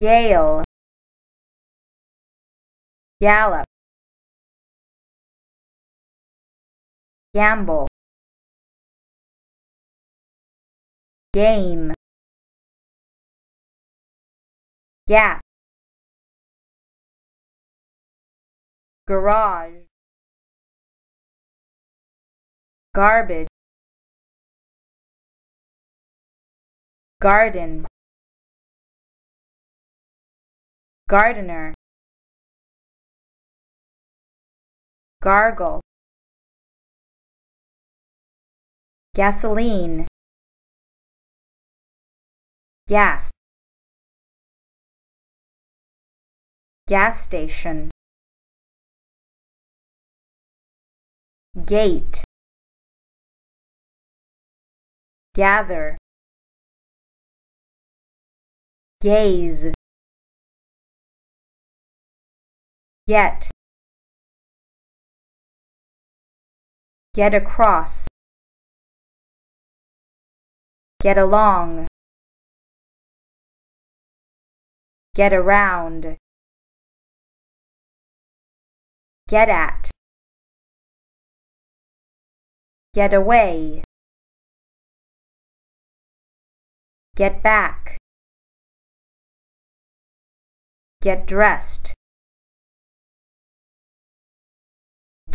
gale, gallop, gamble, game, gap, garage, garbage, garden, gardener, gargle, gasoline, gas. Gas station, gate, gather, gaze, get, get across, get along, get around, get at, get away, get back, get dressed,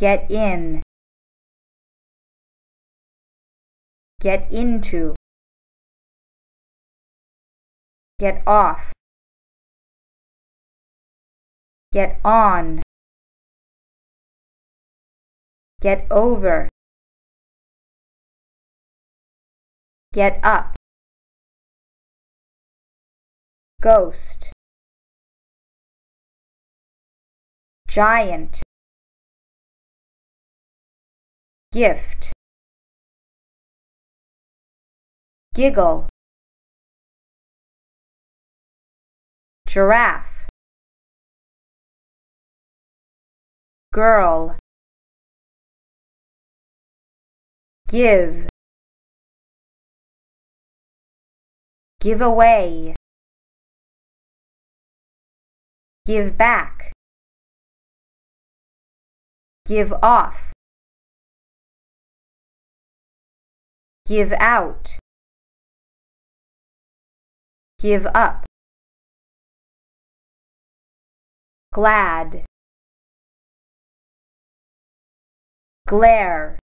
get in, get into, get off, get on, get over, get up, ghost, giant, gift, giggle, giraffe, girl, give, give away, give back, give off, give out, give up, glad, glare,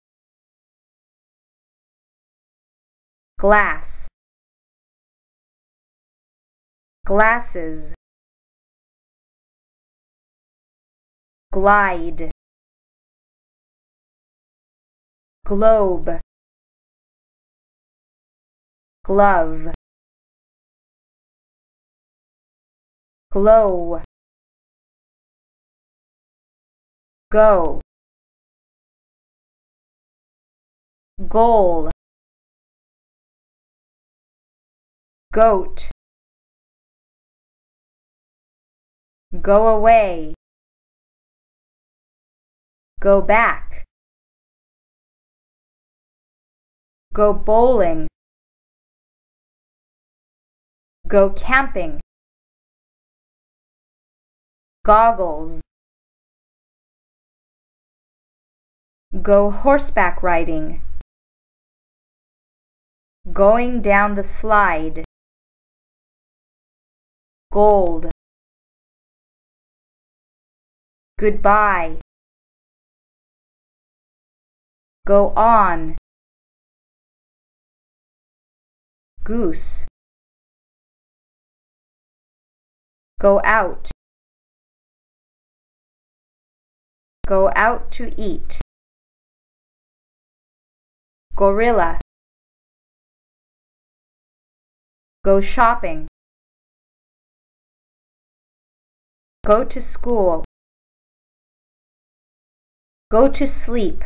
glass, glasses, glide, globe, glove, glow, go, goal, goat, go away, go back, go bowling, go camping, goggles, go horseback riding, going down the slide, gold, goodbye, go on, goose, go out, go out to eat, gorilla, go shopping, go to school, go to sleep,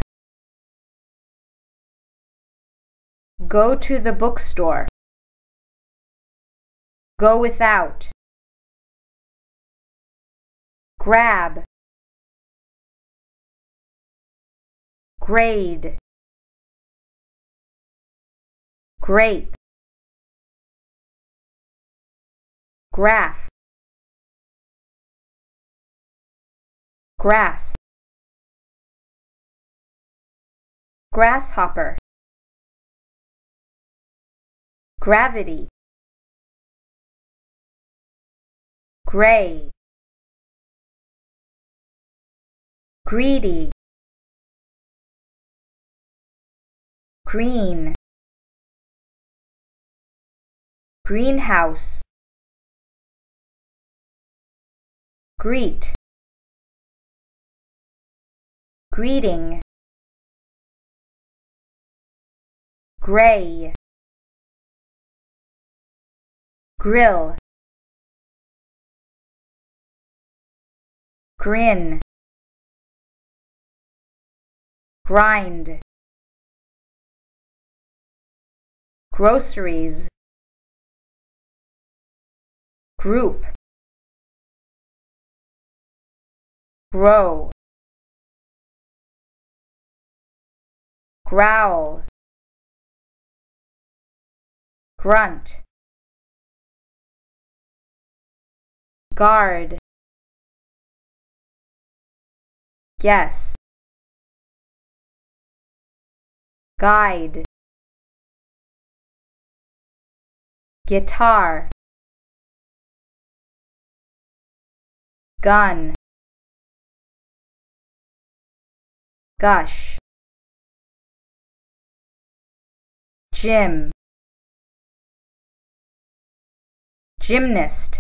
go to the bookstore, go without, grab. Grade. Grape. Graph. Grass. Grasshopper. Gravity. Gray. Greedy green greenhouse greet greeting gray grill grin grind. Groceries. Group. Grow. Growl. Grunt. Guard. Guess guide. Guitar. Gun. Gush. Gym. Gymnast